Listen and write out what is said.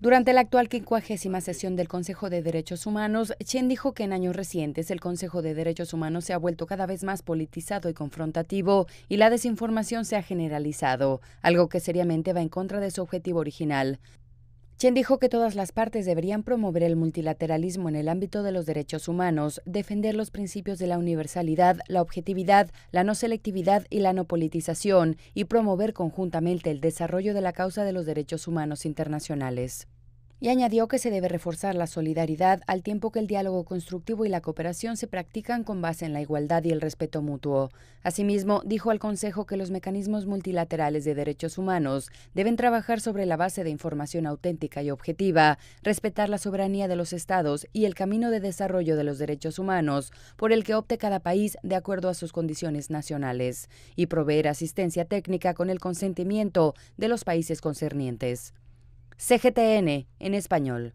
Durante la actual quincuagésima sesión del Consejo de Derechos Humanos, Chen dijo que en años recientes el Consejo de Derechos Humanos se ha vuelto cada vez más politizado y confrontativo y la desinformación se ha generalizado, algo que seriamente va en contra de su objetivo original. Chen dijo que todas las partes deberían promover el multilateralismo en el ámbito de los derechos humanos, defender los principios de la universalidad, la objetividad, la no selectividad y la no politización, y promover conjuntamente el desarrollo de la causa de los derechos humanos internacionales y añadió que se debe reforzar la solidaridad al tiempo que el diálogo constructivo y la cooperación se practican con base en la igualdad y el respeto mutuo. Asimismo, dijo al Consejo que los mecanismos multilaterales de derechos humanos deben trabajar sobre la base de información auténtica y objetiva, respetar la soberanía de los estados y el camino de desarrollo de los derechos humanos por el que opte cada país de acuerdo a sus condiciones nacionales, y proveer asistencia técnica con el consentimiento de los países concernientes. CGTN en español.